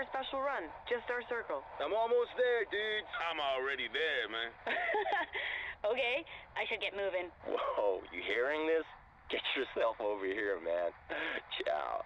all for a special run. Just our circle. I'm almost there, dudes. I'm already there, man. okay, I should get moving. Whoa, you hearing this? Get yourself over here, man. Ciao.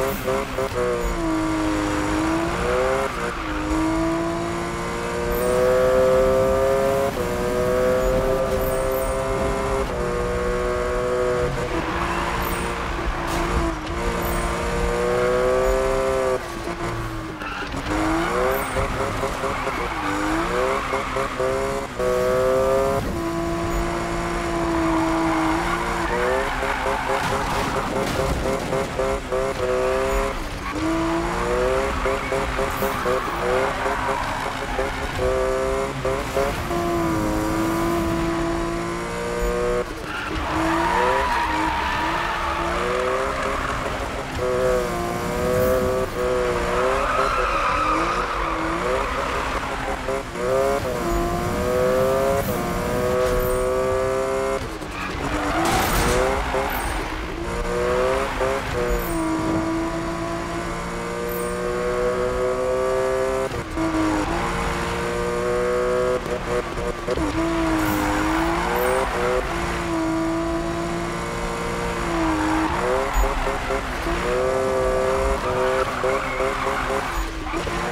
Mm-hmm.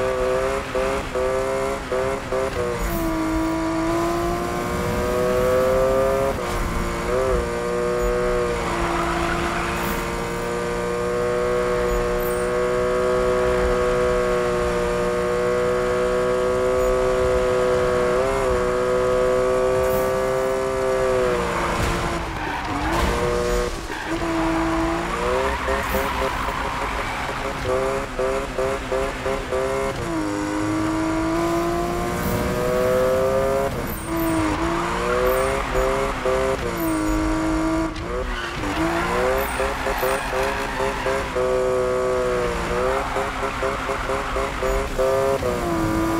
Uh... Thank you.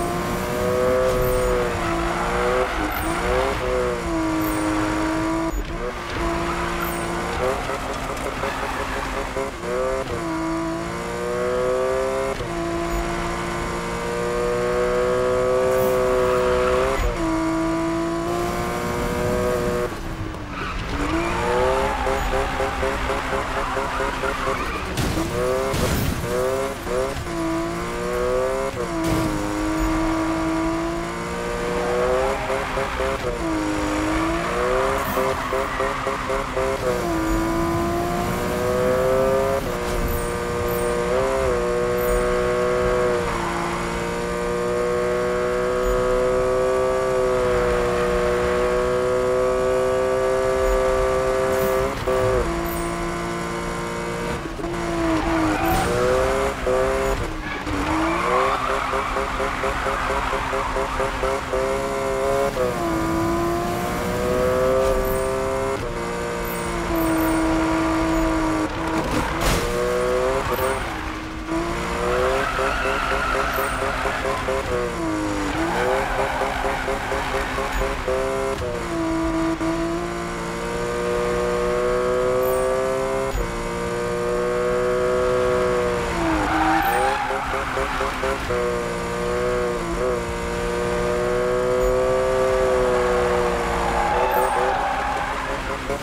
Yo,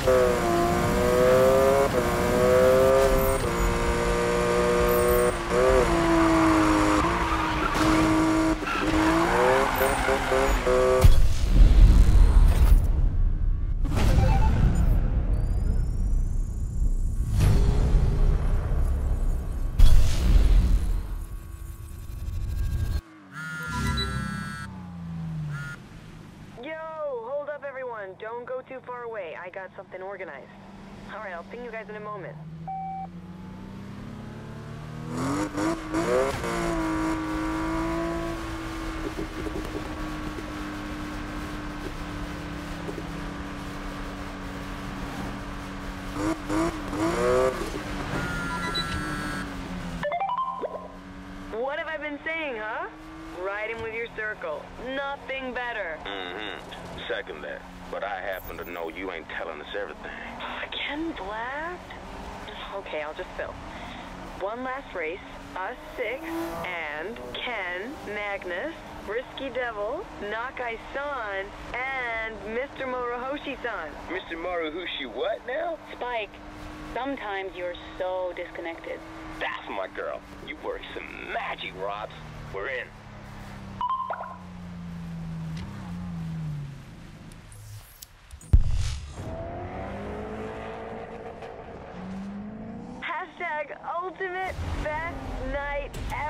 Uh... too far away. I got something organized. All right, I'll ping you guys in a moment. Nothing better. Mm-hmm. Second that. But I happen to know you ain't telling us everything. Ken Block? Okay, I'll just fill. One last race, us six, and Ken, Magnus, Risky Devil, Nakai San, and Mr. Morohoshi-san. Mr. Maruhushi what now? Spike, sometimes you're so disconnected. That's my girl. You work some magic, Robs. We're in. Hashtag ultimate best night ever.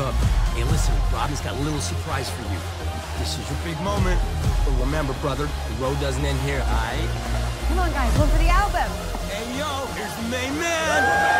Up? Hey, listen, Robyn's got a little surprise for you. This is your big moment. But remember, brother, the road doesn't end here, aight? Come on, guys, look for the album. Hey, yo, here's the main man!